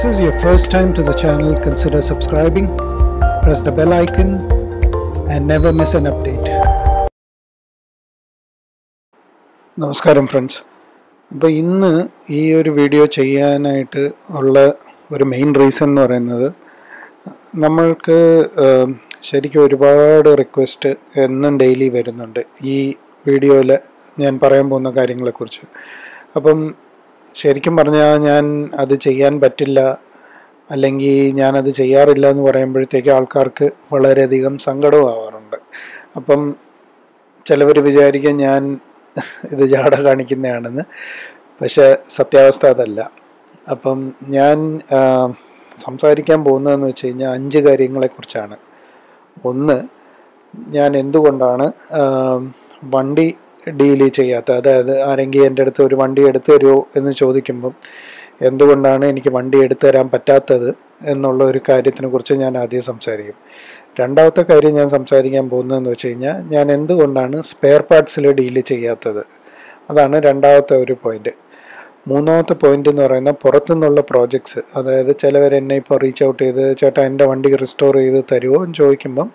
this is your first time to the channel, consider subscribing, press the bell icon, and never miss an update. നമസ്കാരം friends അപ്പോൾ ഇന്ന് ഈ ഒരു video ചെയ്യാനായിട്ട് ഉള്ള ഒരു മെയിൻ റീസൺ എന്ന് പറയുന്നത് നമ്മൾക്ക് ശരിക്കും ഒരുപാട് റിക്വസ്റ്റ് എന്നും ഡെയിലി വരുന്നുണ്ട് ഈ വീഡിയോയിൽ ഞാൻ പറയാൻ പോകുന്ന കാര്യങ്ങളെക്കുറിച്ച് അപ്പം ശരിക്കും പറഞ്ഞാൽ ഞാൻ അത് ചെയ്യാൻ പറ്റില്ല. അല്ലെങ്കിൽ ഞാനത് ചെയ്യാറില്ല എന്ന് പറയുമ്പോഴത്തേക്ക് ആൾക്കാർക്ക് വളരെയധികം സങ്കടവും ആവാറുണ്ട് അപ്പം ചിലവർ വിചാരിക്കും ഞാൻ ഇത് ജാട കാണിക്കുന്നതാണെന്ന്. പക്ഷെ സത്യാവസ്ഥ അതല്ല. അപ്പം ഞാൻ സംസാരിക്കാൻ പോകുന്നതെന്ന് വെച്ച് കഴിഞ്ഞാൽ അഞ്ച് കാര്യങ്ങളെക്കുറിച്ചാണ്. ഒന്ന് ഞാൻ എന്തുകൊണ്ടാണ് വണ്ടി ഡീൽ ചെയ്യാത്ത അതായത് ആരെങ്കിലും എന്റെ അടുത്ത് ഒരു വണ്ടി എടുത്തു തരുമോ എന്ന് ചോദിക്കുമ്പം എന്തുകൊണ്ടാണ് എനിക്ക് വണ്ടി എടുത്തു തരാൻ പറ്റാത്തത് എന്നുള്ള ഒരു കാര്യത്തിനെ കുറിച്ച് ഞാൻ ആദ്യം സംസാരിക്കും. രണ്ടാമത്തെ കാര്യം ഞാൻ സംസാരിക്കാൻ പോകുന്നതെന്ന് വെച്ച് കഴിഞ്ഞാൽ ഞാൻ എന്തുകൊണ്ടാണ് സ്പെയർ പാർട്സിൽ ഡീൽ ചെയ്യാത്തത്? അതാണ് രണ്ടാമത്തെ ഒരു പോയിന്റ് മൂന്നാമത്തെ പോയിന്റ് എന്ന് പറയുന്നത് പുറത്തുനിന്നുള്ള പ്രോജക്ട്സ് അതായത് ചിലവർ എന്നെ ഇപ്പോൾ റീച്ച് ഔട്ട് ചെയ്ത് ചേട്ടാ എന്റെ വണ്ടി റിസ്റ്റോർ ചെയ്ത് തരുമോ? എന്ന് ചോദിക്കുമ്പം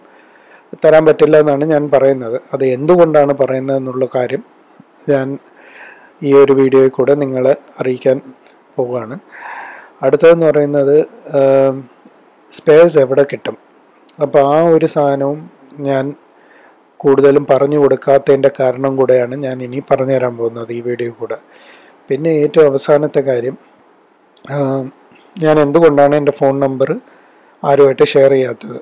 തരാൻ പറ്റില്ല എന്നാണ് ഞാൻ പറയുന്നത്. അത് എന്തുകൊണ്ടാണ് പറയുന്നത് എന്നുള്ള കാര്യം ഞാൻ ഈ ഒരു വീഡിയോയിൽ കൂടെ നിങ്ങളെ അറിയിക്കാൻ പോവുകയാണ്. അടുത്തതെന്ന് പറയുന്നത് സ്പെയർസ് എവിടെ കിട്ടും? അപ്പോൾ ആ ഒരു സാധനവും ഞാൻ കൂടുതലും പറഞ്ഞു കൊടുക്കാത്തതിന്റെ കാരണം കൂടെയാണ് ഞാൻ ഇനി പറഞ്ഞു തരാൻ പോകുന്നത് ഈ വീഡിയോ കൂടെ. പിന്നെ ഏറ്റവും അവസാനത്തെ കാര്യം ഞാൻ എന്തുകൊണ്ടാണ് എന്റെ ഫോൺ നമ്പർ ആരുമായിട്ട് ഷെയർ ചെയ്യാത്തത്?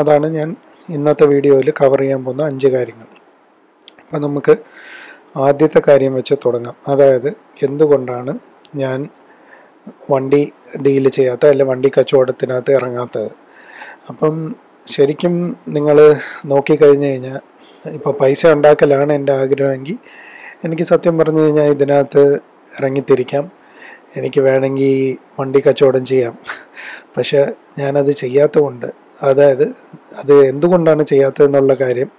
അതാണ് ഞാൻ ഇന്നത്തെ വീഡിയോയിൽ കവർ ചെയ്യാൻ പോകുന്ന അഞ്ച് കാര്യങ്ങൾ. അപ്പോൾ നമുക്ക് ആദ്യത്തെ കാര്യം വെച്ച് തുടങ്ങാം. അതായത് എന്തുകൊണ്ടാണ് ഞാൻ വണ്ടി ഡീൽ ചെയ്യാത്ത അല്ലെ വണ്ടി കച്ചവടത്തിനകത്ത് ഇറങ്ങാത്തത്? അപ്പം ശരിക്കും നിങ്ങൾ നോക്കിക്കഴിഞ്ഞ് കഴിഞ്ഞാൽ ഇപ്പോൾ പൈസ ഉണ്ടാക്കലാണ് എന്റെ ആഗ്രഹമെങ്കിൽ എനിക്ക് സത്യം പറഞ്ഞു കഴിഞ്ഞാൽ ഇതിനകത്ത് ഇറങ്ങിത്തിരിക്കാം. എനിക്ക് വേണമെങ്കിൽ വണ്ടി കച്ചവടം ചെയ്യാം. പക്ഷെ ഞാനത് ചെയ്യാത്തതുകൊണ്ട് അതായത് അത് എന്തുകൊണ്ടാണ് ചെയ്യാത്തതെന്നുള്ള കാര്യം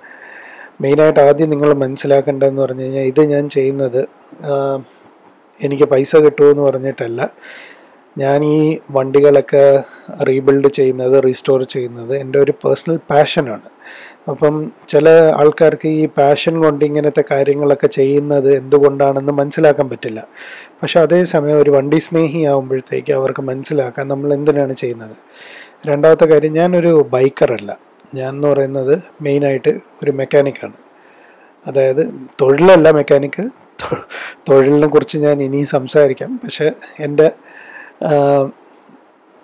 മെയിനായിട്ട് ആദ്യം നിങ്ങൾ മനസ്സിലാക്കേണ്ടതെന്ന് പറഞ്ഞു കഴിഞ്ഞാൽ ഇത് ഞാൻ ചെയ്യുന്നത് എനിക്ക് പൈസ കിട്ടുമെന്ന് പറഞ്ഞിട്ടല്ല. ഞാൻ ഈ വണ്ടികളൊക്കെ റീബിൽഡ് ചെയ്യുന്നത് റീസ്റ്റോർ ചെയ്യുന്നത് എന്റെ ഒരു പേഴ്സണൽ പാഷനാണ് അപ്പം ചില ആൾക്കാർക്ക് ഈ പാഷൻ കൊണ്ട് ഇങ്ങനത്തെ കാര്യങ്ങളൊക്കെ ചെയ്യുന്നത് എന്തുകൊണ്ടാണെന്ന് മനസ്സിലാക്കാൻ പറ്റില്ല. പക്ഷെ അതേസമയം ഒരു വണ്ടി സ്നേഹിയാവുമ്പോഴത്തേക്ക് അവർക്ക് മനസ്സിലാക്കാൻ നമ്മൾ എന്തിനാണ് ചെയ്യുന്നത്? രണ്ടാമത്തെ കാര്യം ഞാനൊരു ബൈക്കറല്ല. ഞാൻ എന്ന് പറയുന്നത് മെയിനായിട്ട് ഒരു മെക്കാനിക്കാണ്. അതായത് തൊഴിലല്ല മെക്കാനിക്ക്. തൊഴിലിനെ കുറിച്ച് ഞാൻ ഇനി സംസാരിക്കാം. പക്ഷെ എന്റെ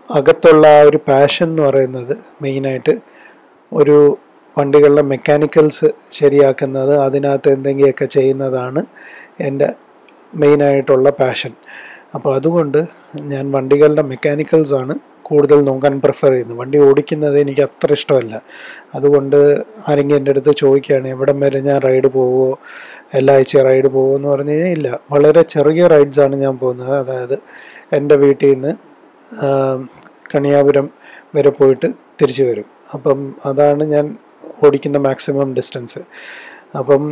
അകത്തുള്ള ആ ഒരു പാഷൻ എന്ന് പറയുന്നത് മെയിനായിട്ട് ഒരു വണ്ടികളുടെ മെക്കാനിക്കൽസ് ശരിയാക്കുന്നത് അതിനകത്ത് എന്തെങ്കിലുമൊക്കെ ചെയ്യുന്നതാണ് എന്റെ മെയിനായിട്ടുള്ള പാഷൻ അപ്പോൾ അതുകൊണ്ട് ഞാൻ വണ്ടികളുടെ മെക്കാനിക്കൽസാണ് കൂടുതൽ നോക്കാൻ പ്രിഫർ ചെയ്യുന്നു. വണ്ടി ഓടിക്കുന്നത് എനിക്ക് അത്ര ഇഷ്ടമല്ല. അതുകൊണ്ട് ആരെങ്കിലും എന്റെ അടുത്ത് ചോദിക്കുകയാണ് എവിടം വരെ ഞാൻ റൈഡ് പോവോ എല്ലാ ആഴ്ച റൈഡ് പോവോ എന്ന് പറഞ്ഞു കഴിഞ്ഞാൽ ഇല്ല. വളരെ ചെറിയ റൈഡ്സാണ് ഞാൻ പോകുന്നത്. അതായത് എന്റെ വീട്ടിൽ നിന്ന് കണിയാപുരം വരെ പോയിട്ട് തിരിച്ചു വരും. അപ്പം അതാണ് ഞാൻ ഓടിക്കുന്ന മാക്സിമം ഡിസ്റ്റൻസ് അപ്പം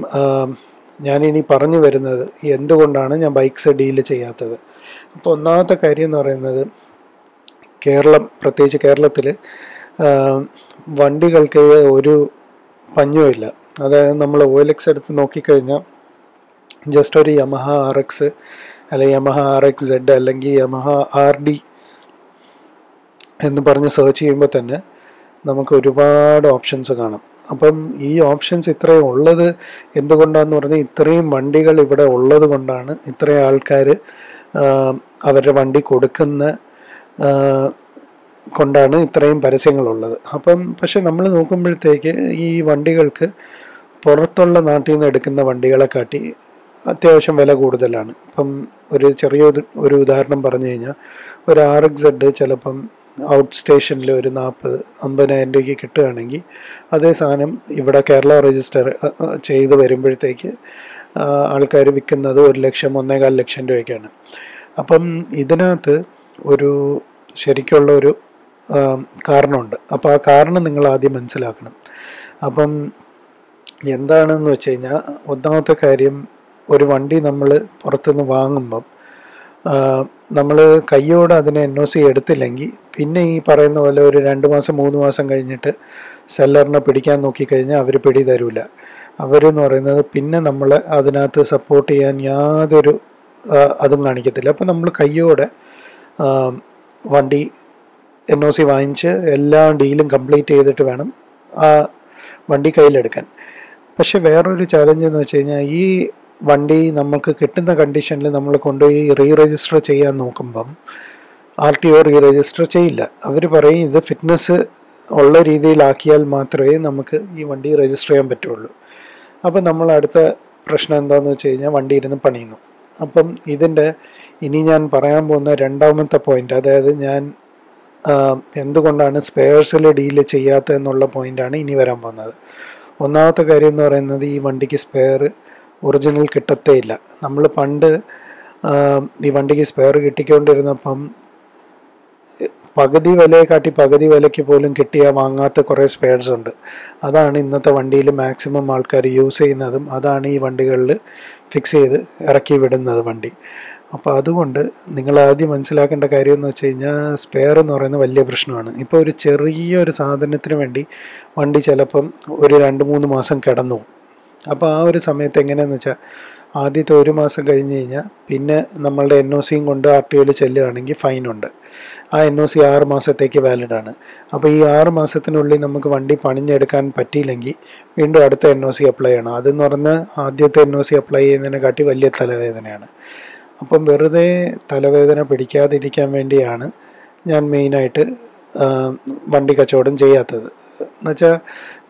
ഞാനിനി പറഞ്ഞു വരുന്നത് എന്തുകൊണ്ടാണ് ഞാൻ ബൈക്ക്സ് ഡീൽ ചെയ്യാത്തത്? അപ്പോൾ ഒന്നാമത്തെ കാര്യം എന്ന് പറയുന്നത് കേരളം പ്രത്യേകിച്ച് കേരളത്തിൽ വണ്ടികൾക്ക് ഒരു പഞ്ഞുമില്ല അതായത് നമ്മൾ എൽ എക്സ് എടുത്ത് നോക്കിക്കഴിഞ്ഞാൽ ജസ്റ്റ് ഒരു യമഹ ആർ എക്സ് അല്ലെങ്കിൽ യമഹ ആർ എക്സ് സെഡ് അല്ലെങ്കിൽ യമഹ ആർ ഡി എന്ന് പറഞ്ഞ് സെർച്ച് ചെയ്യുമ്പോൾ തന്നെ നമുക്ക് ഒരുപാട് ഓപ്ഷൻസ് കാണാം. അപ്പം ഈ ഓപ്ഷൻസ് ഇത്രയും ഉള്ളത് എന്തുകൊണ്ടാണെന്ന് പറഞ്ഞാൽ ഇത്രയും വണ്ടികൾ ഇവിടെ ഉള്ളത് കൊണ്ടാണ് ഇത്രയും ആൾക്കാർ അവരുടെ വണ്ടി കൊടുക്കുന്ന കൊണ്ടാണ് ഇത്രയും പരസ്യങ്ങളുള്ളത്. അപ്പം പക്ഷെ നമ്മൾ നോക്കുമ്പോഴത്തേക്ക് ഈ വണ്ടികൾക്ക് പുറത്തുള്ള നാട്ടിൽ നിന്ന് എടുക്കുന്ന വണ്ടികളെ കാട്ടി അത്യാവശ്യം വില കൂടുതലാണ്. ഇപ്പം ഒരു ചെറിയ ഒരു- ഉദാഹരണം പറഞ്ഞു കഴിഞ്ഞാൽ ഒരു ആർ എക്സ് സെഡ് ചിലപ്പം ഔട്ട് സ്റ്റേഷനിൽ ഒരു നാൽപ്പത് അമ്പതിനായിരം രൂപയ്ക്ക് കിട്ടുകയാണെങ്കിൽ അതേ സാധനം ഇവിടെ കേരള രജിസ്റ്റർ ചെയ്ത് വരുമ്പോഴത്തേക്ക് ആൾക്കാർ വിൽക്കുന്നത് ഒരു ലക്ഷം ഒന്നേകാൽ ലക്ഷം രൂപയ്ക്കാണ്. അപ്പം ഇതിനകത്ത് ഒരു ശരിക്കുള്ള ഒരു കാരണമുണ്ട്. അപ്പോൾ ആ കാരണം നിങ്ങൾ ആദ്യം മനസ്സിലാക്കണം. അപ്പം എന്താണെന്ന് വെച്ച് കഴിഞ്ഞാൽ ഒന്നാമത്തെ കാര്യം ഒരു വണ്ടി നമ്മൾ പുറത്തുനിന്ന് വാങ്ങുമ്പം നമ്മൾ കയ്യോടെ അതിനെ എൻ ഒ സി എടുത്തില്ലെങ്കിൽ പിന്നെ ഈ പറയുന്ന പോലെ ഒരു രണ്ട് മാസം മൂന്ന് മാസം കഴിഞ്ഞിട്ട് സെല്ലറിനെ പിടിക്കാൻ നോക്കിക്കഴിഞ്ഞാൽ അവർ പിടി തരൂല. അവരെന്ന് പറയുന്നത് പിന്നെ നമ്മൾ അതിനകത്ത് സപ്പോർട്ട് ചെയ്യാൻ യാതൊരു അതും കാണിക്കത്തില്ല. അപ്പം നമ്മൾ കയ്യോടെ വണ്ടി എൻ ഒ സി വാങ്ങിച്ച് എല്ലാ ഡീലും കംപ്ലീറ്റ് ചെയ്തിട്ട് വേണം ആ വണ്ടി കയ്യിലെടുക്കാൻ. പക്ഷെ വേറൊരു ചാലഞ്ച് എന്ന് വെച്ച് കഴിഞ്ഞാൽ ഈ വണ്ടി നമുക്ക് കിട്ടുന്ന കണ്ടീഷനിൽ നമ്മൾ കൊണ്ടുപോയി റീ രജിസ്റ്റർ ചെയ്യാൻ നോക്കുമ്പം R T O re register ചെയ്യില്ല. അവർ പറയും ഇത് ഫിറ്റ്നസ് ഉള്ള രീതിയിലാക്കിയാൽ മാത്രമേ നമുക്ക് ഈ വണ്ടി രജിസ്റ്റർ ചെയ്യാൻ പറ്റുള്ളൂ. അപ്പോൾ നമ്മൾ അടുത്ത പ്രശ്നം എന്താണെന്ന് വെച്ച് കഴിഞ്ഞാൽ വണ്ടി ഇരുന്ന് പണിയുന്നു. അപ്പം ഇതിന്റെ ഇനി ഞാൻ പറയാൻ പോകുന്ന രണ്ടാമത്തെ പോയിന്റ് അതായത് ഞാൻ എന്തുകൊണ്ടാണ് സ്പെയർസിൽ ഡീൽ ചെയ്യാത്തതെന്നുള്ള പോയിന്റാണ് ഇനി വരാൻ പോകുന്നത്. ഒന്നാമത്തെ കാര്യം എന്ന് പറയുന്നത് ഈ വണ്ടിക്ക് സ്പെയർ ഒറിജിനൽ കിട്ടത്തേ ഇല്ല നമ്മൾ പണ്ട് ഈ വണ്ടിക്ക് സ്പെയർ കിട്ടിക്കൊണ്ടിരുന്നപ്പം പകുതി വിലയെ കാട്ടി പകുതി വിലയ്ക്ക് പോലും കിട്ടിയ വാങ്ങാത്ത കുറേ സ്പെയർസ് ഉണ്ട്. അതാണ് ഇന്നത്തെ വണ്ടിയിൽ മാക്സിമം ആൾക്കാർ യൂസ് ചെയ്യുന്നതും അതാണ് ഈ വണ്ടികളിൽ ഫിക്സ് ചെയ്ത് ഇറക്കി വിടുന്നത് വണ്ടി. അപ്പോൾ അതുകൊണ്ട് നിങ്ങൾ ആദ്യം മനസ്സിലാക്കേണ്ട കാര്യം എന്ന് വെച്ച് കഴിഞ്ഞാൽ സ്പെയർ എന്ന് പറയുന്നത് വലിയ പ്രശ്നമാണ്. ഇപ്പോൾ ഒരു ചെറിയൊരു സാധനത്തിന് വേണ്ടി വണ്ടി ചിലപ്പം ഒരു രണ്ട് മൂന്ന് മാസം കിടന്നു അപ്പോൾ ആ ഒരു സമയത്ത് എങ്ങനെയാണെന്ന് വെച്ചാൽ ആദ്യത്തെ ഒരു മാസം കഴിഞ്ഞ് കഴിഞ്ഞാൽ പിന്നെ നമ്മളുടെ എൻ ഒ സിയും കൊണ്ട് ആർ ടി ഒയിൽ ചെല്ലുകയാണെങ്കിൽ ഫൈനുണ്ട് ആ എൻ ഒ സി ആറ് മാസത്തേക്ക് വാലിഡ് ആണ്. അപ്പോൾ ഈ ആറ് മാസത്തിനുള്ളിൽ നമുക്ക് വണ്ടി പണിഞ്ഞെടുക്കാൻ പറ്റിയില്ലെങ്കിൽ വീണ്ടും അടുത്ത എൻ ഒ സി അപ്ലൈ ചെയ്യണം. അതെന്ന് പറഞ്ഞാൽ ആദ്യത്തെ എൻ ഒ സി അപ്ലൈ ചെയ്യുന്നതിനെക്കാട്ടി വലിയ തലവേദനയാണ്. അപ്പം വെറുതെ തലവേദന പിടിക്കാതിരിക്കാൻ വേണ്ടിയാണ് ഞാൻ മെയിനായിട്ട് വണ്ടി കച്ചവടം ചെയ്യാത്തത്. എന്നുവെച്ചാൽ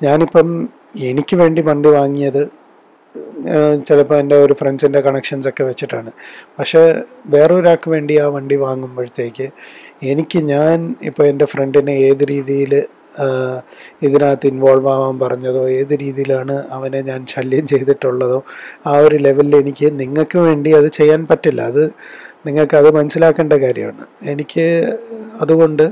ഞാനിപ്പം എനിക്ക് വേണ്ടി വണ്ടി വാങ്ങിയത് ചിലപ്പോൾ എന്റെ ഒരു ഫ്രണ്ട്സിന്റെ കണക്ഷൻസ് ഒക്കെ വെച്ചിട്ടാണ്. പക്ഷേ വേറൊരാൾക്ക് വേണ്ടി ആ വണ്ടി വാങ്ങുമ്പോഴത്തേക്ക് എനിക്ക് ഞാൻ ഇപ്പോൾ എന്റെ ഫ്രണ്ടിനെ ഏത് രീതിയിൽ ഇതിനകത്ത് ഇൻവോൾവ് ആവാൻ പറഞ്ഞതോ ഏത് രീതിയിലാണ് അവനെ ഞാൻ ശല്യം ചെയ്തിട്ടുള്ളതോ ആ ഒരു ലെവലിൽ എനിക്ക് നിങ്ങൾക്ക് വേണ്ടി അത് ചെയ്യാൻ പറ്റില്ല. അത് നിങ്ങൾക്ക് അത് മനസ്സിലാക്കേണ്ട കാര്യമാണ്. എനിക്ക് അതുകൊണ്ട്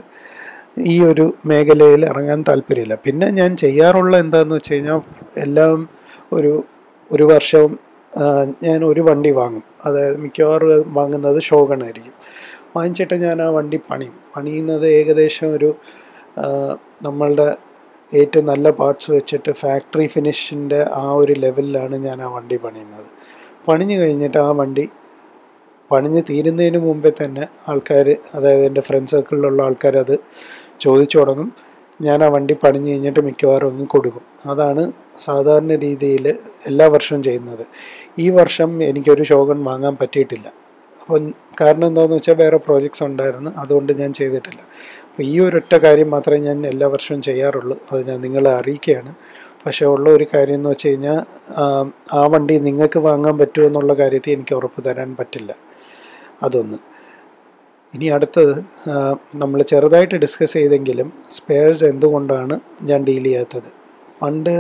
ഈ ഒരു മേഖലയിൽ ഇറങ്ങാൻ താല്പര്യമില്ല. പിന്നെ ഞാൻ ചെയ്യാറുള്ള എന്താണെന്ന് വെച്ച് കഴിഞ്ഞാൽ എല്ലാം ഒരു ഒരു വർഷവും ഞാൻ ഒരു വണ്ടി വാങ്ങും. അതായത് മിക്കവാറും വാങ്ങുന്നത് ഷോഗണായിരിക്കും വാങ്ങിച്ചിട്ട് ഞാൻ ആ വണ്ടി പണിയും. പണിയുന്നത് ഏകദേശം ഒരു നമ്മളുടെ ഏറ്റവും നല്ല പാർട്സ് വെച്ചിട്ട് ഫാക്ടറി ഫിനിഷിന്റെ ആ ഒരു ലെവലിലാണ് ഞാൻ ആ വണ്ടി പണിയുന്നത്. പണിഞ്ഞു കഴിഞ്ഞിട്ട് ആ വണ്ടി പണിഞ്ഞ് തീരുന്നതിന് മുമ്പേ തന്നെ ആൾക്കാർ അതായത് എന്റെ ഫ്രണ്ട് സർക്കിളിലുള്ള ആൾക്കാർ അത് ചോദിച്ചു തുടങ്ങും. ഞാൻ ആ വണ്ടി പണിഞ്ഞ് കഴിഞ്ഞിട്ട് മിക്കവാറും അങ്ങ് കൊടുക്കും. അതാണ് സാധാരണ രീതിയിൽ എല്ലാ വർഷവും ചെയ്യുന്നത്. ഈ വർഷം എനിക്കൊരു ഷോഗൺ വാങ്ങാൻ പറ്റിയിട്ടില്ല. അപ്പോൾ കാരണം എന്താണെന്ന് വെച്ചാൽ വേറെ പ്രോജക്ട്സ് ഉണ്ടായിരുന്നു അതുകൊണ്ട് ഞാൻ ചെയ്തിട്ടില്ല. അപ്പോൾ ഈ ഒരൊറ്റ കാര്യം മാത്രമേ ഞാൻ എല്ലാ വർഷവും ചെയ്യാറുള്ളൂ. അത് ഞാൻ നിങ്ങളെ അറിയിക്കുകയാണ്. പക്ഷേ ഉള്ള ഒരു കാര്യം എന്ന് വെച്ച് കഴിഞ്ഞാൽ ആ, വണ്ടി നിങ്ങൾക്ക് വാങ്ങാൻ പറ്റുമോ എന്നുള്ള കാര്യത്തിൽ എനിക്ക് ഉറപ്പ് തരാൻ പറ്റില്ല. അതൊന്ന്. ഇനി അടുത്തത് നമ്മൾ ചെറുതായിട്ട് ഡിസ്കസ് ചെയ്തെങ്കിലും സ്പെയർസ് എന്തുകൊണ്ടാണ് ഞാൻ ഡീൽ ചെയ്യാത്തത്? പണ്ട്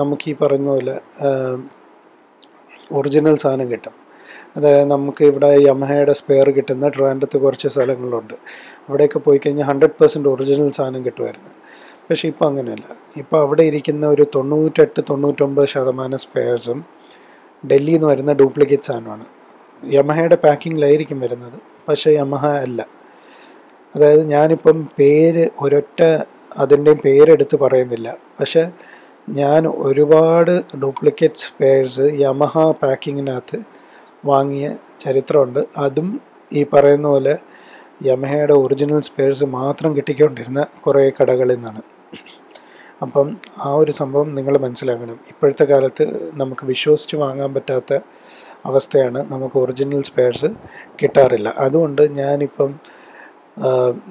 നമുക്ക് ഈ പറഞ്ഞ പോലെ ഒറിജിനൽ സാധനം കിട്ടും. അതായത് നമുക്ക് ഇവിടെ യമഹയുടെ സ്പെയർ കിട്ടുന്ന ട്രാൻഡത്ത് കുറച്ച് സ്ഥലങ്ങളുണ്ട്. അവിടെയൊക്കെ പോയി കഴിഞ്ഞാൽ ഹൺഡ്രഡ് പെർസെന്റ് ഒറിജിനൽ സാധനം കിട്ടുമായിരുന്നു. പക്ഷേ ഇപ്പോൾ അങ്ങനെയല്ല. ഇപ്പോൾ അവിടെ ഇരിക്കുന്ന ഒരു തൊണ്ണൂറ്റെട്ട് തൊണ്ണൂറ്റൊമ്പത് ശതമാനം സ്പെയർസും ഡൽഹിയിൽ നിന്ന് വരുന്ന ഡ്യൂപ്ലിക്കേറ്റ് സാധനമാണ്. യമഹയുടെ പാക്കിങ്ങിലായിരിക്കും വരുന്നത് പക്ഷേ യമഹ അല്ല. അതായത് ഞാനിപ്പം പേര് ഒരൊറ്റ അതിന്റെയും പേരെടുത്ത് പറയുന്നില്ല. പക്ഷേ ഞാൻ ഒരുപാട് ഡ്യൂപ്ലിക്കേറ്റ് സ്പെയർസ് യമഹ പാക്കിങ്ങിനകത്ത് വാങ്ങിയ ചരിത്രമുണ്ട്. അതും ഈ പറയുന്ന പോലെ യമഹയുടെ ഒറിജിനൽ സ്പെയർസ് മാത്രം കിട്ടിക്കൊണ്ടിരുന്ന കുറേ കടകളിൽ നിന്നാണ്. അപ്പം ആ ഒരു സംഭവം നിങ്ങൾ മനസ്സിലാക്കണം. ഇപ്പോഴത്തെ കാലത്ത് നമുക്ക് വിശ്വസിച്ച് വാങ്ങാൻ പറ്റാത്ത അവസ്ഥയാണ് നമുക്ക് ഒറിജിനൽ സ്പെയർസ് കിട്ടാറില്ല. അതുകൊണ്ട് ഞാനിപ്പം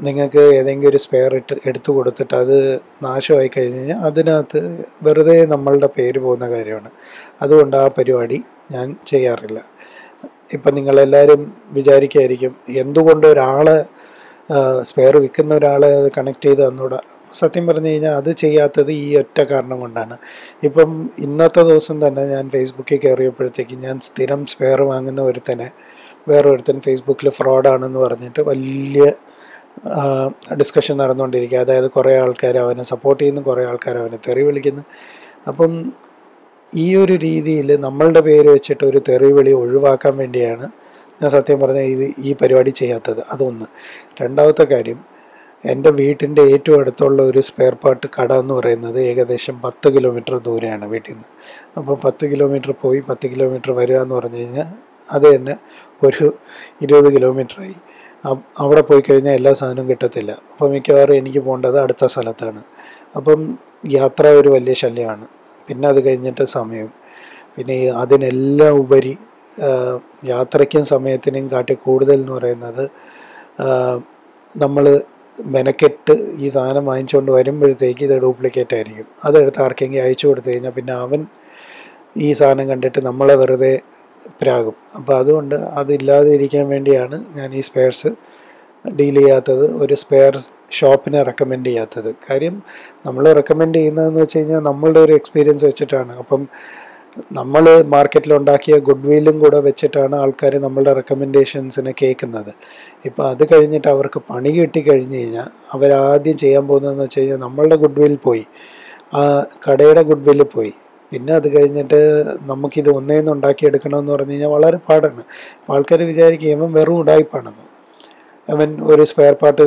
നിങ്ങൾക്ക് ഏതെങ്കിലും ഒരു സ്പെയർ ഇട്ട് എടുത്തു കൊടുത്തിട്ട് അത് നാശമായി കഴിഞ്ഞ് കഴിഞ്ഞാൽ അതിനകത്ത് വെറുതെ നമ്മളുടെ പേര് പോകുന്ന കാര്യമാണ്. അതുകൊണ്ട് ആ പരിപാടി ഞാൻ ചെയ്യാറില്ല. ഇപ്പം നിങ്ങളെല്ലാവരും വിചാരിക്കായിരിക്കും എന്തുകൊണ്ട് ഒരാൾ സ്പെയർ വിൽക്കുന്ന ഒരാളെ കണക്ട് ചെയ്ത് തന്നൂടാ? സത്യം പറഞ്ഞു കഴിഞ്ഞാൽ അത് ചെയ്യാത്തത് ഈ ഒറ്റ കാരണം കൊണ്ടാണ്. ഇപ്പം ഇന്നത്തെ ദിവസം തന്നെ ഞാൻ ഫേസ്ബുക്കിൽ കയറിയപ്പോഴത്തേക്ക് ഞാൻ സ്ഥിരം സ്പെയർ വാങ്ങുന്ന ഒരുത്തനെ വേറെ ഒരുത്തൻ ഫേസ്ബുക്കിൽ ഫ്രോഡാണെന്ന് പറഞ്ഞിട്ട് വലിയ ഡിസ്കഷൻ നടന്നുകൊണ്ടിരിക്കുക. അതായത് കുറേ ആൾക്കാർ അവനെ സപ്പോർട്ട് ചെയ്യുന്നു കുറേ ആൾക്കാർ അവനെ തെറി വിളിക്കുന്നു. അപ്പം ഈ ഒരു രീതിയിൽ നമ്മളുടെ പേര് വെച്ചിട്ട് ഒരു തെറി വിളി ഒഴിവാക്കാൻ വേണ്ടിയാണ് ഞാൻ സത്യം പറഞ്ഞാൽ ഇത് ഈ പരിപാടി ചെയ്യാത്തത്. അതൊന്ന്. രണ്ടാമത്തെ കാര്യം എന്റെ വീട്ടിന്റെ ഏറ്റവും അടുത്തുള്ള ഒരു സ്പെയർ പാർട്ട് കട എന്ന് പറയുന്നത് ഏകദേശം പത്ത് കിലോമീറ്റർ ദൂരെയാണ് വീട്ടിൽ നിന്ന്. അപ്പോൾ പത്ത് കിലോമീറ്റർ പോയി പത്ത് കിലോമീറ്റർ വരിക എന്ന് പറഞ്ഞു കഴിഞ്ഞാൽ അത് തന്നെ ഒരു ഇരുപത് കിലോമീറ്ററായി അവിടെ പോയി കഴിഞ്ഞാൽ എല്ലാ സാധനവും കിട്ടത്തില്ല. അപ്പോൾ മിക്കവാറും എനിക്ക് പോകേണ്ടത് അടുത്ത സ്ഥലത്താണ്. അപ്പം യാത്ര ഒരു വലിയ ശല്യമാണ്. പിന്നെ അത് കഴിഞ്ഞിട്ട് സമയം. പിന്നെ അതിനെല്ലാം ഉപരി യാത്രയ്ക്കും സമയത്തിനും കാട്ടി കൂടുതൽ എന്ന് പറയുന്നത് നമ്മൾ മെനക്കെട്ട് ഈ സാധനം വാങ്ങിച്ചുകൊണ്ട് വരുമ്പോഴത്തേക്ക് ഇത് ഡ്യൂപ്ലിക്കേറ്റ് ആയിരിക്കും. അതെടുത്ത് ആർക്കെങ്കിലും അയച്ചു കൊടുത്തു കഴിഞ്ഞാൽ പിന്നെ അവൻ ഈ സാധനം കണ്ടിട്ട് നമ്മളെ വെറുതെ പ്രാകും. അപ്പോൾ അതുകൊണ്ട് അതില്ലാതെ ഇരിക്കാൻ വേണ്ടിയാണ് ഞാൻ ഈ സ്പെയർസ് ഡീൽ ചെയ്യാത്തത് ഒരു സ്പെയർ ഷോപ്പിനെ റെക്കമെൻഡ് ചെയ്യാത്തത്. കാര്യം നമ്മൾ റെക്കമെൻഡ് ചെയ്യുന്നതെന്ന് വെച്ച് കഴിഞ്ഞാൽ നമ്മളുടെ ഒരു എക്സ്പീരിയൻസ് വെച്ചിട്ടാണ്. അപ്പം നമ്മൾ മാർക്കറ്റിൽ ഉണ്ടാക്കിയ ഗുഡ് വില്ലും കൂടെ വെച്ചിട്ടാണ് ആൾക്കാർ നമ്മളുടെ റെക്കമെൻഡേഷൻസിനെ കേൾക്കുന്നത്. ഇപ്പോൾ അത് കഴിഞ്ഞിട്ട് അവർക്ക് പണി കിട്ടി കഴിഞ്ഞ് കഴിഞ്ഞാൽ അവരാദ്യം ചെയ്യാൻ പോകുന്നതെന്ന് വെച്ച് കഴിഞ്ഞാൽ നമ്മളുടെ ഗുഡ് വിൽ പോയി. ആ കടയുടെ ഗുഡ് വില്ല് പോയി. പിന്നെ അത് കഴിഞ്ഞിട്ട് നമുക്കിത് ഒന്നേന്ന് ഉണ്ടാക്കിയെടുക്കണമെന്ന് പറഞ്ഞു കഴിഞ്ഞാൽ വളരെ പാടാണ്. ആൾക്കാർ വിചാരിക്കും ഇവൻ വെറും ഉടായ്പാണെന്ന് അവൻ ഒരു സ്പെയർ പാർട്ട്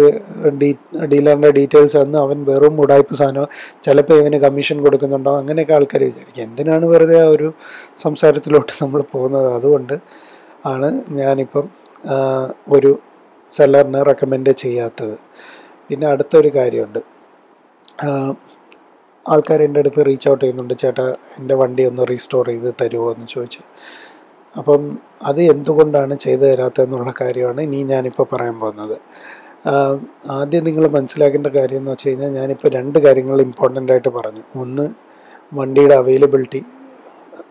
ഡീ ഡീലറിന്റെ ഡീറ്റെയിൽസ് തന്ന് അവൻ വെറും ഉടായ്പ സാധനം ചിലപ്പോൾ ഇവന് കമ്മീഷൻ കൊടുക്കുന്നുണ്ടോ അങ്ങനെയൊക്കെ ആൾക്കാർ വിചാരിക്കും. എന്തിനാണ് വെറുതെ ആ ഒരു സംസാരത്തിലോട്ട് നമ്മൾ പോകുന്നത്? അതുകൊണ്ട് ആണ് ഞാനിപ്പം ഒരു സെല്ലറിനെ റെക്കമെൻഡ് ചെയ്യാത്തത്. പിന്നെ അടുത്തൊരു കാര്യമുണ്ട്. ആൾക്കാർ എന്റെ അടുത്ത് റീച്ച് ഔട്ട് ചെയ്യുന്നുണ്ട് ചേട്ടാ എന്റെ വണ്ടി ഒന്ന് റീസ്റ്റോർ ചെയ്ത് തരുമോ എന്ന് ചോദിച്ചു. അപ്പം അത് എന്തുകൊണ്ടാണ് ചെയ്തു തരാത്തതെന്നുള്ള കാര്യമാണ് ഇനി ഞാനിപ്പോൾ പറയാൻ പോകുന്നത്. ആദ്യം നിങ്ങൾ മനസ്സിലാക്കേണ്ട കാര്യം എന്ന് വെച്ച് കഴിഞ്ഞാൽ ഞാനിപ്പോൾ രണ്ട് കാര്യങ്ങൾ ഇമ്പോർട്ടന്റ് ആയിട്ട് പറഞ്ഞു. ഒന്ന് വണ്ടിയുടെ അവൈലബിലിറ്റി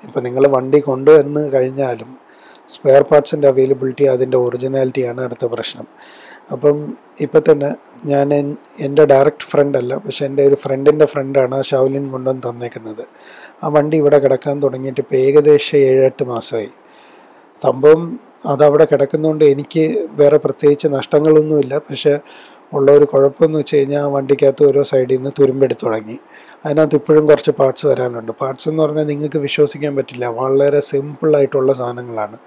ഇപ്പോൾ നിങ്ങൾ വണ്ടി കൊണ്ടുവന്ന് കഴിഞ്ഞാലും സ്പെയർ പാർട്സിന്റെ അവൈലബിലിറ്റി അതിന്റെ ഒറിജിനാലിറ്റിയാണ് അടുത്ത പ്രശ്നം. അപ്പം ഇപ്പം തന്നെ ഞാൻ എന്റെ ഡയറക്റ്റ് ഫ്രണ്ട് അല്ല പക്ഷെ എന്റെ ഒരു ഫ്രണ്ടിന്റെ ഫ്രണ്ടാണ് ആ ഷൗലിൻ കൊണ്ടുവന്ന് തന്നേക്കുന്നത്. ആ വണ്ടി ഇവിടെ കിടക്കാൻ തുടങ്ങിയിട്ട് ഇപ്പോൾ ഏകദേശം ഏഴെട്ട് മാസമായി. സംഭവം അതവിടെ കിടക്കുന്നതുകൊണ്ട് എനിക്ക് വേറെ പ്രത്യേകിച്ച് നഷ്ടങ്ങളൊന്നുമില്ല. പക്ഷേ ഉള്ള ഒരു കുഴപ്പമെന്ന് വെച്ച് കഴിഞ്ഞാൽ വണ്ടിക്കകത്ത് ഓരോ സൈഡിൽ നിന്ന് തുരുമ്പെടുത്ത് തുടങ്ങി. അതിനകത്ത് ഇപ്പോഴും കുറച്ച് പാർട്സ് വരാനുണ്ട്. പാർട്സ് എന്ന് പറഞ്ഞാൽ നിങ്ങൾക്ക് വിശ്വസിക്കാൻ പറ്റില്ല. വളരെ സിമ്പിളായിട്ടുള്ള സാധനങ്ങളാണ്.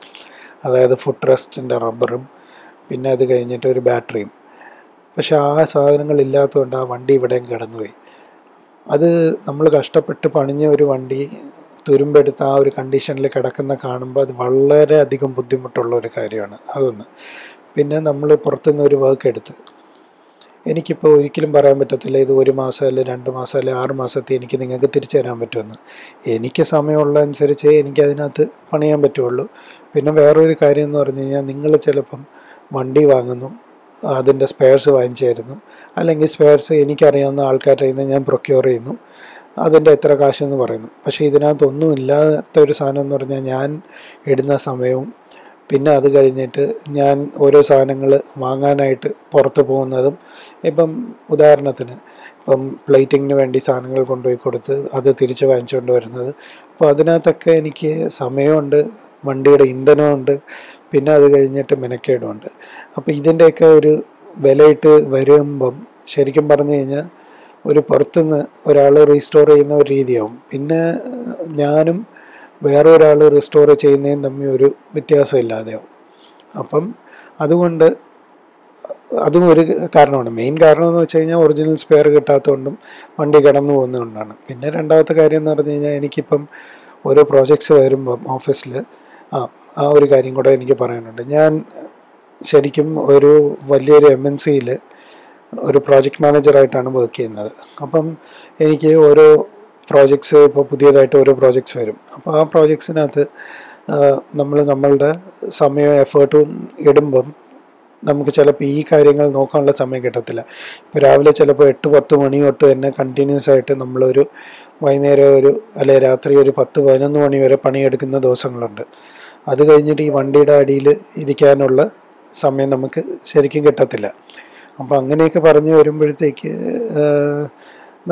അതായത് ഫുഡ് റെസ്റ്റിന്റെ റബ്ബറും പിന്നെ അത് കഴിഞ്ഞിട്ട് ഒരു ബാറ്ററിയും. പക്ഷേ ആ സാധനങ്ങൾ ഇല്ലാത്തതുകൊണ്ട് ആ വണ്ടി ഇവിടെയും കിടന്നുപോയി. അത് നമ്മൾ കഷ്ടപ്പെട്ട് പണിഞ്ഞ ഒരു വണ്ടി തുരുമ്പെടുത്ത് ആ ഒരു കണ്ടീഷനിൽ കിടക്കുന്ന കാണുമ്പോൾ അത് വളരെ അധികം ബുദ്ധിമുട്ടുള്ള ഒരു കാര്യമാണ്. അതൊന്ന്. പിന്നെ നമ്മൾ പുറത്തുനിന്ന് ഒരു വർക്ക് എടുത്ത്. എനിക്കിപ്പോൾ ഒരിക്കലും പറയാൻ പറ്റത്തില്ല ഇത് ഒരു മാസം അല്ലെ രണ്ട് മാസം അല്ലെ ആറ് മാസത്തെ എനിക്ക് നിങ്ങൾക്ക് തിരിച്ചു തരാൻ പറ്റുമെന്ന്. എനിക്ക് സമയമുള്ള അനുസരിച്ച് എനിക്ക് പണിയാൻ പറ്റുള്ളൂ. പിന്നെ വേറൊരു കാര്യം എന്ന് പറഞ്ഞു കഴിഞ്ഞാൽ നിങ്ങൾ ചിലപ്പം വണ്ടി വാങ്ങുന്നു അതിന്റെ സ്പെയർസ് വാങ്ങിച്ചു തരുന്നു അല്ലെങ്കിൽ സ്പെയർസ് എനിക്കറിയാവുന്ന ആൾക്കാരുടെ നിന്ന് ഞാൻ പ്രൊക്യൂർ ചെയ്യുന്നു. അതിന്റെ എത്ര കാശെന്ന് പറയുന്നു. പക്ഷേ ഇതിനകത്തൊന്നും ഇല്ലാത്ത ഒരു സാധനം എന്ന് പറഞ്ഞാൽ ഞാൻ ഇടുന്ന സമയവും പിന്നെ അത് കഴിഞ്ഞിട്ട് ഞാൻ ഓരോ സാധനങ്ങൾ വാങ്ങാനായിട്ട് പുറത്ത് പോകുന്നതും ഇപ്പം ഉദാഹരണത്തിന് ഇപ്പം പ്ലേറ്റിങ്ങിന് വേണ്ടി സാധനങ്ങൾ കൊണ്ടുപോയി കൊടുത്ത് അത് തിരിച്ച് വാങ്ങിച്ചുകൊണ്ട് വരുന്നത്. അപ്പോൾ അതിനകത്തൊക്കെ എനിക്ക് സമയമുണ്ട് വണ്ടിയുടെ ഇന്ധനമുണ്ട് പിന്നെ അത് കഴിഞ്ഞിട്ട് മെനക്കേടുമുണ്ട്. അപ്പോൾ ഇതിന്റെയൊക്കെ ഒരു വിലയിട്ട് വരുമ്പം ശരിക്കും പറഞ്ഞു കഴിഞ്ഞാൽ ഒരു പുറത്തുനിന്ന് ഒരാൾ റീസ്റ്റോർ ചെയ്യുന്ന ഒരു രീതിയാവും. പിന്നെ ഞാനും വേറെ ഒരാൾ റീസ്റ്റോർ ചെയ്യുന്നതും തമ്മിൽ ഒരു വ്യത്യാസം ഇല്ലാതെയാവും അപ്പം അതുകൊണ്ട് അതും ഒരു കാരണമാണ്. മെയിൻ കാരണം എന്ന് വെച്ച് കഴിഞ്ഞാൽ ഒറിജിനൽ സ്പെയർ കിട്ടാത്തതുകൊണ്ടും വണ്ടി കടന്നു പോകുന്നതുകൊണ്ടാണ്. പിന്നെ രണ്ടാമത്തെ കാര്യം എന്ന് പറഞ്ഞു കഴിഞ്ഞാൽ എനിക്കിപ്പം ഓരോ പ്രോജക്ട്സ് വരുമ്പം ഓഫീസിൽ ആ ആ ഒരു കാര്യം കൂടെ എനിക്ക് പറയാനുണ്ട്. ഞാൻ ശരിക്കും ഒരു വലിയൊരു എം എൻ സിയിൽ ഒരു പ്രോജക്റ്റ് മാനേജറായിട്ടാണ് വർക്ക് ചെയ്യുന്നത്. അപ്പം എനിക്ക് ഓരോ പ്രോജക്ട്സ് ഇപ്പോൾ പുതിയതായിട്ട് ഓരോ പ്രോജക്ട്സ് വരും. അപ്പോൾ ആ പ്രോജക്ട്സിനകത്ത് നമ്മൾ നമ്മളുടെ സമയവും എഫേർട്ടും ഇടുമ്പം നമുക്ക് ചിലപ്പോൾ ഈ കാര്യങ്ങൾ നോക്കാനുള്ള സമയം കിട്ടത്തില്ല. ഇപ്പോൾ രാവിലെ ചിലപ്പോൾ എട്ട് പത്ത് മണി തൊട്ട് തന്നെ കണ്ടിന്യൂസ് ആയിട്ട് നമ്മളൊരു വൈകുന്നേരം ഒരു അല്ലെ രാത്രി ഒരു പത്ത് പതിനൊന്ന് മണി വരെ പണിയെടുക്കുന്ന ദിവസങ്ങളുണ്ട്. അത് കഴിഞ്ഞിട്ട് ഈ വണ്ടിയുടെ അടിയിൽ ഇരിക്കാനുള്ള സമയം നമുക്ക് ശരിക്കും കിട്ടത്തില്ല. അപ്പോൾ അങ്ങനെയൊക്കെ പറഞ്ഞു വരുമ്പോഴത്തേക്ക്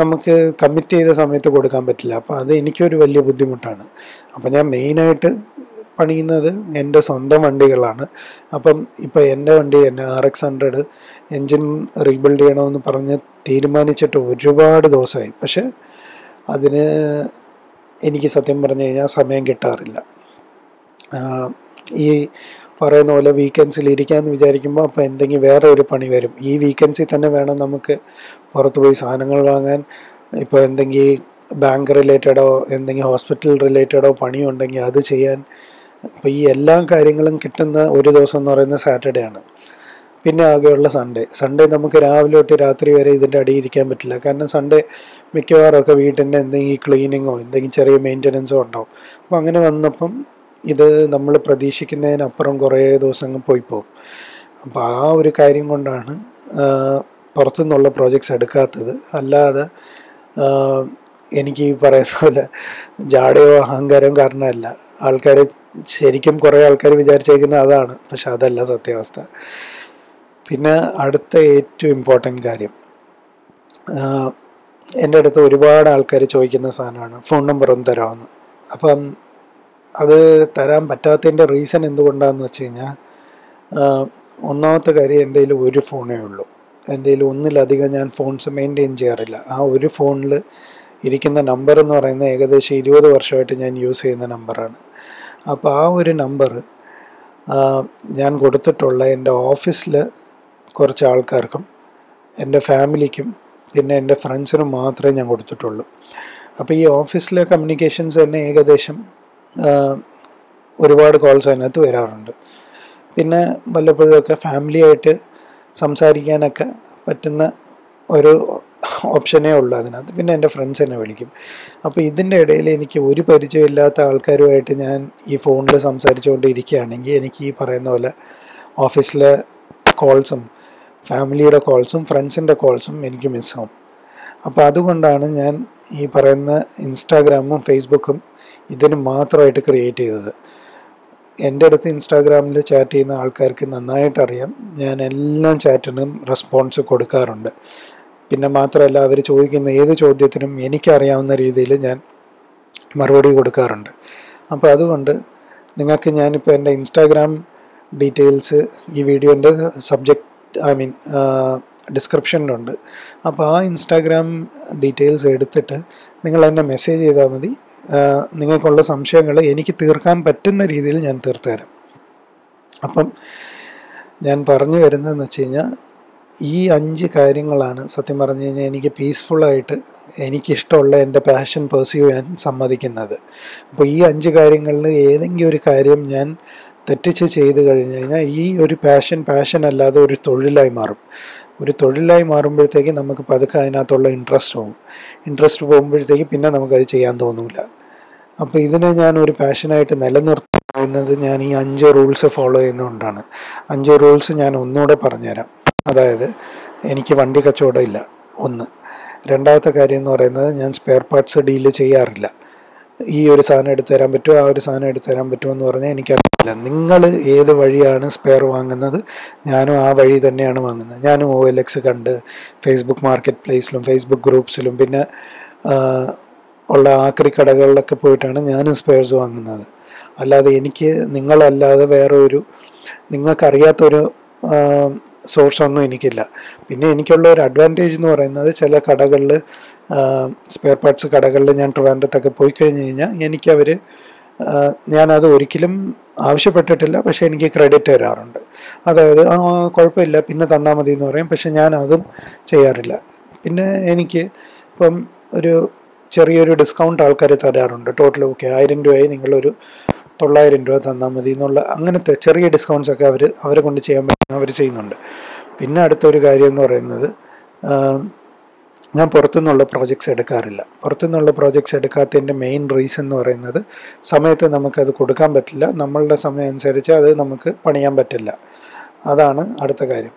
നമുക്ക് കമ്മിറ്റ് ചെയ്ത സമയത്ത് കൊടുക്കാൻ പറ്റില്ല. അപ്പോൾ അത് എനിക്കൊരു വലിയ ബുദ്ധിമുട്ടാണ്. അപ്പോൾ ഞാൻ മെയിനായിട്ട് പണിയുന്നത് എന്റെ സ്വന്തം വണ്ടികളാണ്. അപ്പം ഇപ്പോൾ എന്റെ വണ്ടി തന്നെ R X hundred engine rebuild ചെയ്യണമെന്ന് പറഞ്ഞ് തീരുമാനിച്ചിട്ട് ഒരുപാട് ദിവസമായി. പക്ഷെ അതിന് എനിക്ക് സത്യം പറഞ്ഞു കഴിഞ്ഞാൽ സമയം കിട്ടാറില്ല. ഈ പറയുന്ന പോലെ വീക്കെൻഡ്സിൽ ഇരിക്കാമെന്ന് വിചാരിക്കുമ്പോൾ അപ്പോൾ എന്തെങ്കിലും വേറെ ഒരു പണി വരും. ഈ വീക്കെൻഡ്സിൽ തന്നെ വേണം നമുക്ക് പുറത്ത് പോയി സാധനങ്ങൾ വാങ്ങാൻ. ഇപ്പോൾ എന്തെങ്കിലും ബാങ്ക് റിലേറ്റഡോ എന്തെങ്കിലും ഹോസ്പിറ്റൽ റിലേറ്റഡോ പണിയുണ്ടെങ്കിൽ അത് ചെയ്യാൻ. അപ്പോൾ ഈ എല്ലാ കാര്യങ്ങളും കിട്ടുന്ന ഒരു ദിവസം എന്ന് പറയുന്നത് സാറ്റർഡേ ആണ്. പിന്നെ ആകെയുള്ള സൺഡേ സൺഡേ നമുക്ക് രാവിലെ തൊട്ട് രാത്രി വരെ ഇതിന്റെ അടിയിൽ ഇരിക്കാൻ പറ്റില്ല. കാരണം സൺഡേ മിക്കവാറും ഒക്കെ വീട്ടിന്റെ എന്തെങ്കിലും ക്ലീനിങ്ങോ എന്തെങ്കിലും ചെറിയ മെയിന്റനൻസോ ഉണ്ടാവും. അപ്പോൾ അങ്ങനെ വന്നപ്പം ഇത് നമ്മൾ പ്രതീക്ഷിക്കുന്നതിനപ്പുറം കുറേ ദിവസങ്ങൾ പോയി പോകും അപ്പോൾ ആ ഒരു കാര്യം കൊണ്ടാണ് പുറത്തുനിന്നുള്ള പ്രോജക്ട്സ് എടുക്കാത്തത്. അല്ലാതെ എനിക്ക് ഈ പറയുന്ന പോലെ ജാടയോ അഹങ്കാരവും കാരണമല്ല. ആൾക്കാർ ശരിക്കും കുറേ ആൾക്കാർ വിചാരിച്ചേക്കുന്നത് അതാണ്. പക്ഷെ അതല്ല സത്യാവസ്ഥ. പിന്നെ അടുത്ത ഏറ്റവും ഇമ്പോർട്ടന്റ് കാര്യം. എന്റെ അടുത്ത് ഒരുപാട് ആൾക്കാർ ചോദിക്കുന്ന സാധനമാണ് ഫോൺ നമ്പർ ഒന്ന് തരാമെന്ന് അപ്പം അത് തരാൻ പറ്റാത്തതിന്റെ റീസൺ എന്തുകൊണ്ടാണെന്ന് വെച്ച് കഴിഞ്ഞാൽ ഒന്നാമത്തെ കാര്യം എന്റെ കയ്യിൽ ഒരു ഫോണേ ഉള്ളൂ. എന്റെ കയ്യിൽ ഒന്നിലധികം ഞാൻ ഫോൺസ് മെയിന്റെയിൻ ചെയ്യാറില്ല. ആ ഒരു ഫോണിൽ ഇരിക്കുന്ന നമ്പർ എന്ന് പറയുന്നത് ഏകദേശം ഇരുപത് വർഷമായിട്ട് ഞാൻ യൂസ് ചെയ്യുന്ന നമ്പറാണ്. അപ്പോൾ ആ ഒരു നമ്പർ ഞാൻ കൊടുത്തിട്ടുള്ള എന്റെ ഓഫീസിൽ കുറച്ച് ആൾക്കാർക്കും എന്റെ ഫാമിലിക്കും പിന്നെ എന്റെ ഫ്രണ്ട്സിനും മാത്രമേ ഞാൻ കൊടുത്തിട്ടുള്ളൂ. അപ്പോൾ ഈ ഓഫീസിലെ കമ്മ്യൂണിക്കേഷൻസ് തന്നെ ഏകദേശം ഒരുപാട് കോൾസ് അതിനകത്ത് വരാറുണ്ട്. പിന്നെ വല്ലപ്പോഴുമൊക്കെ ഫാമിലിയായിട്ട് സംസാരിക്കാനൊക്കെ പറ്റുന്ന ഒരു ഓപ്ഷനേ ഉള്ളൂ അതിനകത്ത്. പിന്നെ എന്റെ ഫ്രണ്ട്സ് എന്നെ വിളിക്കും. അപ്പോൾ ഇതിന്റെ ഇടയിൽ എനിക്ക് ഒരു പരിചയമില്ലാത്ത ആൾക്കാരുമായിട്ട് ഞാൻ ഈ ഫോണിൽ സംസാരിച്ചുകൊണ്ടിരിക്കുകയാണെങ്കിൽ എനിക്ക് ഈ പറയുന്ന പോലെ ഓഫീസിലെ കോൾസും ഫാമിലിയുടെ കോൾസും ഫ്രണ്ട്സിന്റെ കോൾസും എനിക്ക് മിസ്സാവും അപ്പോൾ അതുകൊണ്ടാണ് ഞാൻ ഈ പറയുന്ന ഇൻസ്റ്റാഗ്രാമും ഫേസ്ബുക്കും ഇതിന് മാത്രമായിട്ട് ക്രിയേറ്റ് ചെയ്തത്. എന്റെ അടുത്ത് ഇൻസ്റ്റാഗ്രാമിൽ ചാറ്റ് ചെയ്യുന്ന ആൾക്കാർക്ക് നന്നായിട്ട് അറിയാം. ഞാൻ എല്ലാ ചാറ്റിനും റെസ്പോൺസ് കൊടുക്കാറുണ്ട്. പിന്നെ മാത്രമല്ല അവർ ചോദിക്കുന്ന ഏത് ചോദ്യത്തിനും എനിക്കറിയാവുന്ന രീതിയിൽ ഞാൻ മറുപടി കൊടുക്കാറുണ്ട്. അപ്പോൾ അതുകൊണ്ട് നിങ്ങൾക്ക് ഞാനിപ്പോൾ എന്റെ ഇൻസ്റ്റാഗ്രാം ഡീറ്റെയിൽസ് ഈ വീഡിയോന്റെ സബ്ജക്റ്റ് ഐ മീൻ ഡിസ്ക്രിപ്ഷനിലുണ്ട് അപ്പോൾ ആ ഇൻസ്റ്റാഗ്രാം ഡീറ്റെയിൽസ് എടുത്തിട്ട് നിങ്ങൾ എന്നെ മെസ്സേജ് ചെയ്താൽ മതി. നിങ്ങൾക്കുള്ള സംശയങ്ങൾ എനിക്ക് തീർക്കാൻ പറ്റുന്ന രീതിയിൽ ഞാൻ തീർത്തുതരാം അപ്പം ഞാൻ പറഞ്ഞു വരുന്നതെന്ന് വെച്ച് കഴിഞ്ഞാൽ ഈ അഞ്ച് കാര്യങ്ങളാണ് സത്യം പറഞ്ഞു കഴിഞ്ഞാൽ എനിക്ക് പീസ്ഫുള്ളായിട്ട് എനിക്കിഷ്ടമുള്ള എന്റെ പാഷൻ പേഴ്സ്യൂ ചെയ്യാൻ സമ്മതിക്കുന്നത്. അപ്പോൾ ഈ അഞ്ച് കാര്യങ്ങളിൽ ഏതെങ്കിലും ഒരു കാര്യം ഞാൻ തെറ്റിച്ച് ചെയ്ത് കഴിഞ്ഞ് കഴിഞ്ഞാൽ ഈ ഒരു പാഷൻ പാഷൻ അല്ലാതെ ഒരു തൊഴിലായി മാറും. ഒരു തൊഴിലായി മാറുമ്പോഴത്തേക്ക് നമുക്ക് പതുക്കെ അതിനകത്തുള്ള ഇൻട്രസ്റ്റ് പോകും. ഇൻട്രസ്റ്റ് പോകുമ്പോഴത്തേക്ക് പിന്നെ നമുക്കത് ചെയ്യാൻ തോന്നില്ല അപ്പോൾ ഇതിനെ ഞാൻ ഒരു പാഷനായിട്ട് നിലനിർത്തുന്നത് ഞാൻ ഈ അഞ്ച് റൂൾസ് ഫോളോ ചെയ്യുന്നതുകൊണ്ടാണ്. അഞ്ച് റൂൾസ് ഞാൻ ഒന്നുകൂടെ പറഞ്ഞുതരാം. അതായത് എനിക്ക് വണ്ടി കച്ചവടം ഇല്ല. ഒന്ന്. രണ്ടാമത്തെ കാര്യം എന്ന് പറയുന്നത് ഞാൻ സ്പെയർ പാർട്സ് ഡീൽ ചെയ്യാറില്ല. ഈ ഒരു സാധനം എടുത്തു തരാൻ പറ്റുമോ? ആ ഒരു സാധനം എടുത്തു തരാൻ പറ്റുമോ എന്ന് പറഞ്ഞാൽ എനിക്കറിയില്ല. നിങ്ങൾ ഏത് വഴിയാണ് സ്പെയർ വാങ്ങുന്നത്? ഞാനും ആ വഴി തന്നെയാണ് വാങ്ങുന്നത്. ഞാനും ഒ എൽ എക്സ് കണ്ട് ഫേസ്ബുക്ക് മാർക്കറ്റ് പ്ലേസിലും ഫേസ്ബുക്ക് ഗ്രൂപ്പ്സിലും പിന്നെ ഉള്ള ആക്രി കടകളിലൊക്കെ പോയിട്ടാണ് ഞാനും സ്പെയർസ് വാങ്ങുന്നത്. അല്ലാതെ എനിക്ക് നിങ്ങളല്ലാതെ വേറെ ഒരു നിങ്ങൾക്കറിയാത്തൊരു സോഴ്സ് ഒന്നും എനിക്കില്ല. പിന്നെ എനിക്കുള്ള ഒരു അഡ്വാന്റേജ് എന്ന് പറയുന്നത് ചില കടകളിൽ സ്പെയർ പാർട്സ് കടകളിൽ ഞാൻ ട്രിവാൻഡ്രത്തൊക്കെ പോയി കഴിഞ്ഞ് കഴിഞ്ഞാൽ എനിക്കവർ ഞാനത് ഒരിക്കലും ആവശ്യപ്പെട്ടിട്ടില്ല. പക്ഷേ എനിക്ക് ക്രെഡിറ്റ് തരാറുണ്ട് അതായത് കുഴപ്പമില്ല പിന്നെ തന്നാൽ മതി എന്ന് പറയും. പക്ഷെ ഞാൻ അതും ചെയ്യാറില്ല. പിന്നെ എനിക്ക് ഇപ്പം ഒരു ചെറിയൊരു ഡിസ്കൗണ്ട് ആൾക്കാർ തരാറുണ്ട്. ടോട്ടൽ ഓക്കെ ആയിരം രൂപയായി നിങ്ങളൊരു തൊള്ളായിരം രൂപ തന്നാൽ മതി എന്നുള്ള അങ്ങനത്തെ ചെറിയ ഡിസ്കൗണ്ട്സ് ഒക്കെ അവർ അവരെ കൊണ്ട് ചെയ്യാൻ പറ്റുന്ന അവർ ചെയ്യുന്നുണ്ട്. പിന്നെ അടുത്തൊരു കാര്യം എന്ന് പറയുന്നത് ഞാൻ പുറത്തുനിന്നുള്ള പ്രോജക്ട്സ് എടുക്കാറില്ല. പുറത്തുനിന്നുള്ള പ്രോജക്ട്സ് എടുക്കാത്തതിന്റെ മെയിൻ റീസൺ എന്ന് പറയുന്നത് സമയത്ത് നമുക്കത് കൊടുക്കാൻ പറ്റില്ല. നമ്മളുടെ സമയം അനുസരിച്ച് അത് നമുക്ക് പണിയാൻ പറ്റില്ല. അതാണ് അടുത്ത കാര്യം.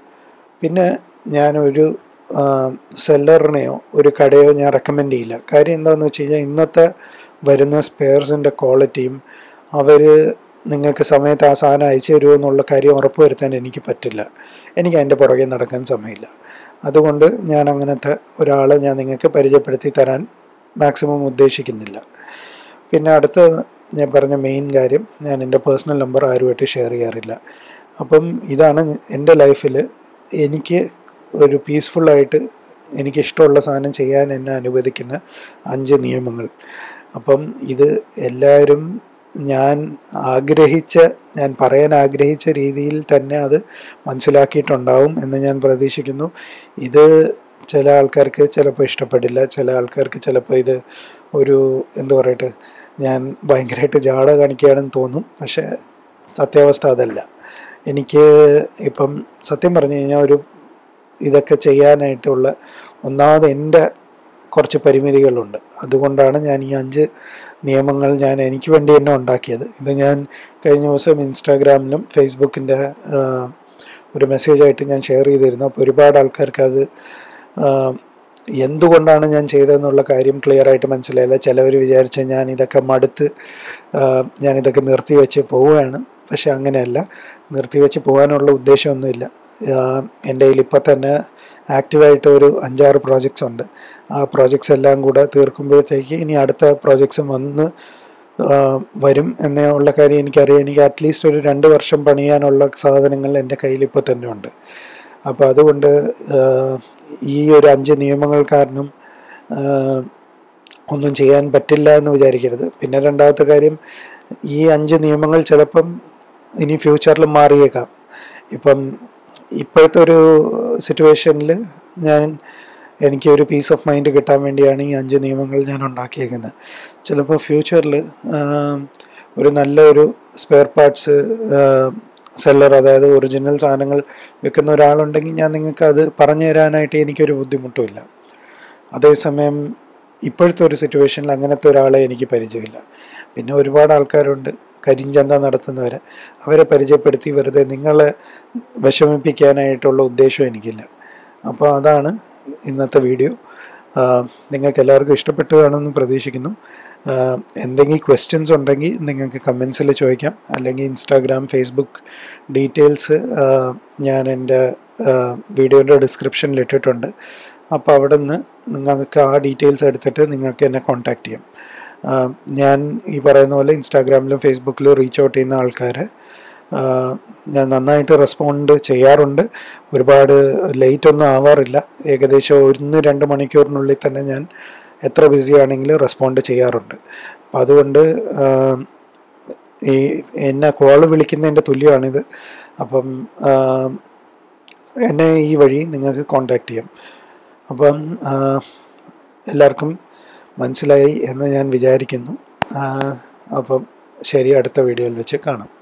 പിന്നെ ഞാനൊരു സെല്ലറിനെയോ ഒരു കടയോ ഞാൻ റെക്കമെൻഡ് ചെയ്യില്ല. കാര്യം എന്താണെന്ന് വെച്ച് കഴിഞ്ഞാൽ ഇന്നത്തെ വരുന്ന സ്പെയർസിന്റെ ക്വാളിറ്റിയും അവർ നിങ്ങൾക്ക് സമയത്ത് ആ സാധനം അയച്ചു തരുമോ എന്നുള്ള കാര്യം ഉറപ്പുവരുത്താൻ എനിക്ക് പറ്റില്ല. എനിക്ക് അതിന്റെ പുറകെ നടക്കാൻ സമയമില്ല. അതുകൊണ്ട് ഞാൻ അങ്ങനത്തെ ഒരാളെ ഞാൻ നിങ്ങൾക്ക് പരിചയപ്പെടുത്തി തരാൻ മാക്സിമം ഉദ്ദേശിക്കുന്നില്ല. പിന്നെ അടുത്ത ഞാൻ പറഞ്ഞ മെയിൻ കാര്യം ഞാൻ എന്റെ പേഴ്സണൽ നമ്പർ ആരുമായിട്ട് ഷെയർ ചെയ്യാറില്ല. അപ്പം ഇതാണ് എന്റെ ലൈഫിൽ എനിക്ക് ഒരു പീസ്ഫുള്ളായിട്ട് എനിക്കിഷ്ടമുള്ള സാധനം ചെയ്യാൻ എന്നെ അനുവദിക്കുന്ന അഞ്ച് നിയമങ്ങൾ. അപ്പം ഇത് എല്ലാവരും ഞാൻ ആഗ്രഹിച്ച ഞാൻ പറയാൻ ആഗ്രഹിച്ച രീതിയിൽ തന്നെ അത് മനസ്സിലാക്കിയിട്ടുണ്ടാവും എന്ന് ഞാൻ പ്രതീക്ഷിക്കുന്നു. ഇത് ചില ആൾക്കാർക്ക് ചിലപ്പോൾ ഇഷ്ടപ്പെടില്ല ചില ആൾക്കാർക്ക് ചിലപ്പോൾ ഇത് ഒരു എന്തു പറയട്ടെ ഞാൻ ഭയങ്കരമായിട്ട് ജാട കാണിക്കുകയാണെന്ന് തോന്നും. പക്ഷേ സത്യാവസ്ഥ അതല്ല. എനിക്ക് ഇപ്പം സത്യം പറഞ്ഞു കഴിഞ്ഞാൽ ഒരു ഇതൊക്കെ ചെയ്യാനായിട്ടുള്ള ഒന്നാമത് എന്റെ കുറച്ച് പരിമിതികളുണ്ട്. അതുകൊണ്ടാണ് ഞാൻ ഈ അഞ്ച് നിയമങ്ങൾ ഞാൻ എനിക്ക് വേണ്ടി തന്നെ ഉണ്ടാക്കിയത്. ഇത് ഞാൻ കഴിഞ്ഞ ദിവസം ഇൻസ്റ്റാഗ്രാമിലും ഫേസ്ബുക്കിന്റെ ഒരു മെസ്സേജായിട്ട് ഞാൻ ഷെയർ ചെയ്തിരുന്നു. അപ്പോൾ ഒരുപാട് ആൾക്കാർക്ക് അത് എന്തുകൊണ്ടാണ് ഞാൻ ചെയ്തതെന്നുള്ള കാര്യം ക്ലിയർ ആയിട്ട് മനസ്സിലായില്ല. ചിലവർ വിചാരിച്ച ഞാൻ ഇതൊക്കെ മടുത്ത് ഞാനിതൊക്കെ നിർത്തി വെച്ച് പോവുകയാണ്. പക്ഷെ അങ്ങനെയല്ല. നിർത്തി വെച്ച് പോകാനുള്ള ഉദ്ദേശമൊന്നുമില്ല. എന്റെ കയ്യിൽ ഇപ്പോൾ തന്നെ ആക്റ്റീവായിട്ട് ഒരു അഞ്ചാറ് പ്രോജക്ട്സ് ഉണ്ട്. ആ പ്രോജക്ട്സ് എല്ലാം കൂടെ തീർക്കുമ്പോഴത്തേക്ക് ഇനി അടുത്ത പ്രോജക്ട്സും വന്ന് വരും എന്നുള്ള കാര്യം എനിക്കറിയാം. എനിക്ക് അറ്റ്ലീസ്റ്റ് ഒരു രണ്ട് വർഷം പണിയാനുള്ള സാധനങ്ങൾ എന്റെ കയ്യിൽ ഇപ്പോൾ തന്നെ ഉണ്ട്. അപ്പോൾ അതുകൊണ്ട് ഈ ഒരു അഞ്ച് നിയമങ്ങൾ കാരണം ഒന്നും ചെയ്യാൻ പറ്റില്ല എന്ന് വിചാരിക്കരുത്. പിന്നെ രണ്ടാമത്തെ കാര്യം ഈ അഞ്ച് നിയമങ്ങൾ ചിലപ്പം ഇനി ഫ്യൂച്ചറിൽ മാറിയേക്കാം. ഇപ്പം ഇപ്പോഴത്തെ ഒരു സിറ്റുവേഷനിൽ ഞാൻ എനിക്ക് ഒരു പീസ് ഓഫ് മൈൻഡ് കിട്ടാൻ വേണ്ടിയാണ് ഈ അഞ്ച് നിയമങ്ങൾ ഞാൻ ഉണ്ടാക്കിയേക്കുന്നത്. ചിലപ്പോൾ ഫ്യൂച്ചറിൽ ഒരു നല്ല ഒരു സ്പെയർ പാർട്സ് സെല്ലർ അതായത് ഒറിജിനൽ സാധനങ്ങൾ വിൽക്കുന്ന ഒരാളുണ്ടെങ്കിൽ ഞാൻ നിങ്ങൾക്ക് അത് പറഞ്ഞു തരാനായിട്ട് എനിക്കൊരു ബുദ്ധിമുട്ടുമില്ല. അതേസമയം ഇപ്പോഴത്തെ ഒരു സിറ്റുവേഷനിൽ അങ്ങനത്തെ ഒരാളെ എനിക്ക് പരിചയമില്ല. പിന്നെ ഒരുപാട് ആൾക്കാരുണ്ട്. കരിഞ്ചന്ത നടത്തുന്നവർ അവരെ പരിചയപ്പെടുത്തി വെറുതെ നിങ്ങളെ വിഷമിപ്പിക്കാനായിട്ടുള്ള ഉദ്ദേശം എനിക്കില്ല. അപ്പോൾ അതാണ് ഇന്നത്തെ വീഡിയോ. നിങ്ങൾക്ക് എല്ലാവർക്കും ഇഷ്ടപ്പെട്ടു കാണുമെന്ന് പ്രതീക്ഷിക്കുന്നു. എന്തെങ്കിലും ക്വസ്റ്റ്യൻസ് ഉണ്ടെങ്കിൽ നിങ്ങൾക്ക് കമൻസിൽ ചോദിക്കാം. അല്ലെങ്കിൽ ഇൻസ്റ്റാഗ്രാം ഫേസ്ബുക്ക് ഡീറ്റെയിൽസ് ഞാൻ എന്റെ വീഡിയോന്റെ ഡിസ്ക്രിപ്ഷനിൽ ഇട്ടിട്ടുണ്ട്. അപ്പോൾ അവിടെ നിന്ന് നിങ്ങൾക്ക് ആ ഡീറ്റെയിൽസ് എടുത്തിട്ട് നിങ്ങൾക്ക് എന്നെ കോൺടാക്റ്റ് ചെയ്യാം. ഞാൻ ഈ പറയുന്ന പോലെ ഇൻസ്റ്റാഗ്രാമിലും ഫേസ്ബുക്കിലും റീച്ച് ഔട്ട് ചെയ്യുന്ന ആൾക്കാരെ ഞാൻ നന്നായിട്ട് റെസ്പോണ്ട് ചെയ്യാറുണ്ട്. ഒരുപാട് ലേറ്റ് ഒന്നും ആവാറില്ല. ഏകദേശം ഒന്ന് രണ്ട് മണിക്കൂറിനുള്ളിൽ തന്നെ ഞാൻ എത്ര ബിസി ആണെങ്കിലും റെസ്പോണ്ട് ചെയ്യാറുണ്ട്. അപ്പം അതുകൊണ്ട് ഈ എന്നെ കോൾ വിളിക്കുന്നതിന്റെ തുല്യമാണിത്. അപ്പം എന്നെ ഈ വഴി നിങ്ങൾക്ക് കോണ്ടാക്ട് ചെയ്യാം. അപ്പം എല്ലാവർക്കും മനസ്സിലായി എന്ന് ഞാൻ വിചാരിക്കുന്നു. അപ്പം ശരി അടുത്ത വീഡിയോയിൽ വെച്ച് കാണാം.